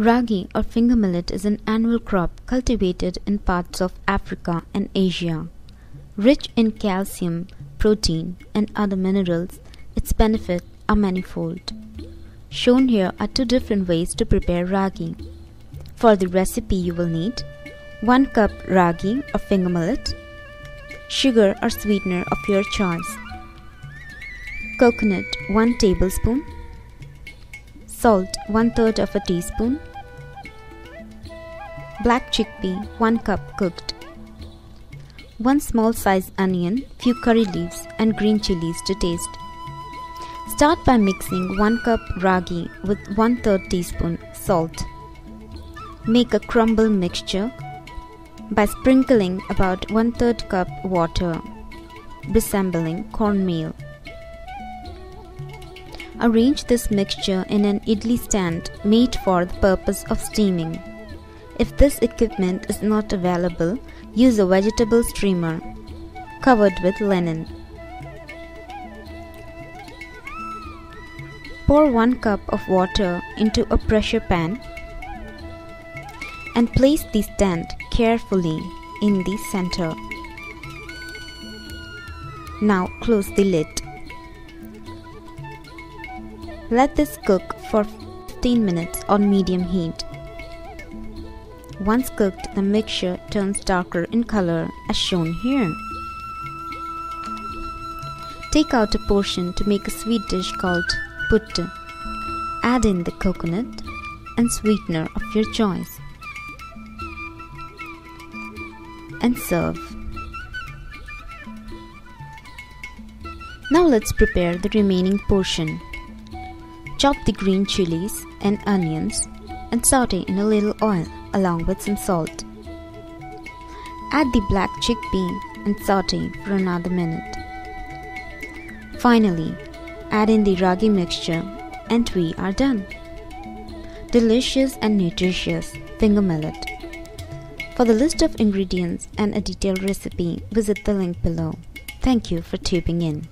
Ragi or finger millet is an annual crop cultivated in parts of Africa and Asia. Rich in calcium, protein, and other minerals, its benefits are manifold. Shown here are two different ways to prepare ragi. For the recipe you will need 1 cup ragi or finger millet, sugar or sweetener of your choice, coconut 1 tablespoon, salt 1 third of a teaspoon, black chickpea 1 cup cooked, 1 small size onion, few curry leaves and green chilies to taste. Start by mixing 1 cup ragi with 1 3rd teaspoon salt. Make a crumble mixture by sprinkling about 1 3rd cup water resembling cornmeal. Arrange this mixture in an idli stand made for the purpose of steaming. If this equipment is not available, use a vegetable steamer covered with linen. Pour 1 cup of water into a pressure pan and place the stand carefully in the center. Now close the lid. Let this cook for 15 minutes on medium heat. Once cooked, the mixture turns darker in color as shown here. Take out a portion to make a sweet dish called puttu. Add in the coconut and sweetener of your choice and serve. Now let's prepare the remaining portion. Chop the green chilies and onions and saute in a little oil along with some salt. Add the black chickpea and saute for another minute. Finally, add in the ragi mixture and we are done. Delicious and nutritious finger millet. For the list of ingredients and a detailed recipe, visit the link below. Thank you for tuning in.